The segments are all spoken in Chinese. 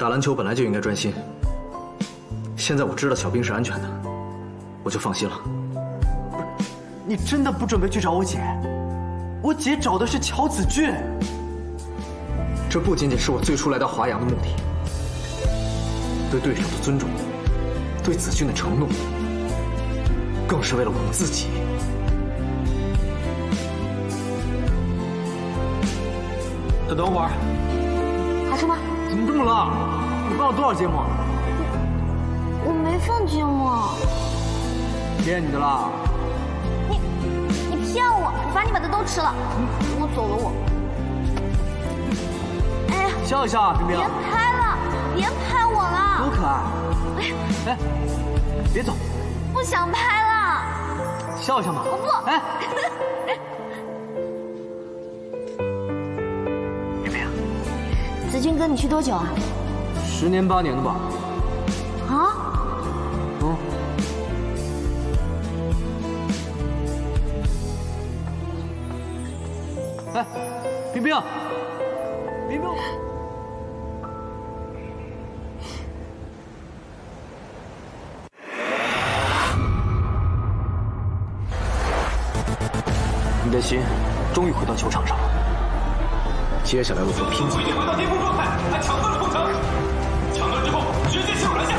打篮球本来就应该专心。现在我知道小兵是安全的，我就放心了。不是，你真的不准备去找我姐？我姐找的是乔子俊。这不仅仅是我最初来到华阳的目的，对对手的尊重，对子俊的承诺，更是为了我们自己。再等会儿。好吃吗？怎么这么辣？你放了多少芥末？我没放芥末。骗你的啦！你你骗我！我罚你把它都吃了。我走了我。哎呀！笑一笑啊，冰冰。别拍了，别拍我了。多可爱！哎，别走。不想拍了。笑一笑嘛。我不。哎。哥，你去多久啊？十年八年的吧。啊？嗯。哎，冰冰，冰冰，你的心终于回到球场上了。接下来我会拼尽。已经回到巅峰状态，还抢断了后场，抢断之后直接切入篮下，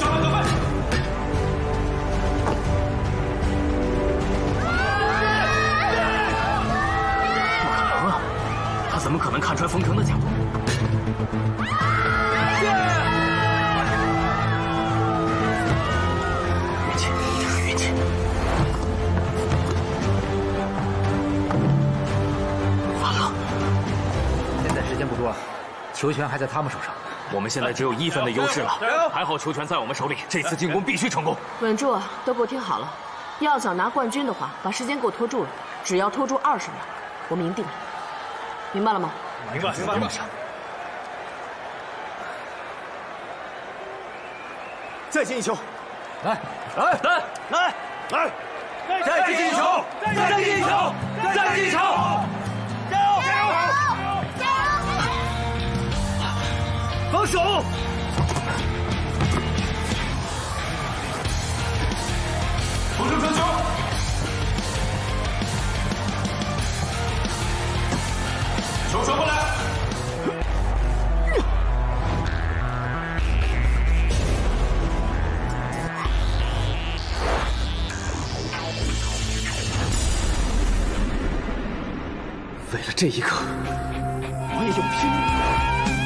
上篮得分。不可能啊！他怎么可能看穿封城的角度？运气，时间不多了，球权还在他们手上。我们现在只有一分的优势了，还好球权在我们手里，这次进攻必须成功。稳住，都给我听好了，要想拿冠军的话，把时间给我拖住了，只要拖住二十秒，我们赢定了。明白了吗？明白，明白，明白。再进一球！来，来，来，来，来！再进一球！再进一球！再进一球！防守！投球传球！球传过来！为了这一刻，我也要拼！